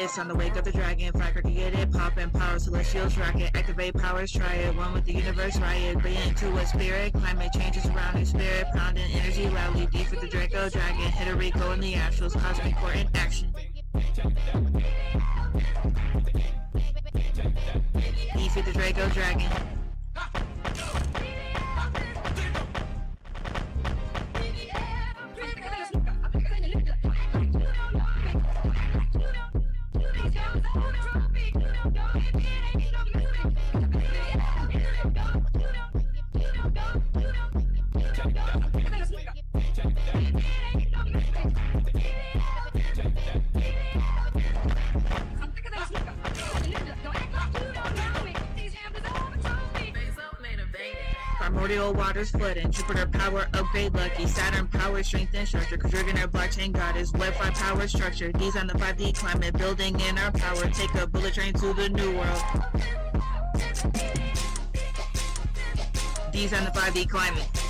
It's on the wake of the dragon. Firecracker get it. Poppin' power. Celestials rocket. Activate powers. Try it. One with the universe. Riot. Be into a spirit. Climate changes surrounding spirit. Pounding energy loudly. D for the Draco. Dragon. Hit a Rico in the astrals. Cosmic core in action. D for the Draco. Dragon. baby, baby. Primordial waters flooding, Jupiter power upgrade lucky, Saturn power strength and structure, you're blockchain goddess, Wi-Fi power structure, D's on the 5D climate, building in our power, take a bullet train to the new world. D's on the 5D climate.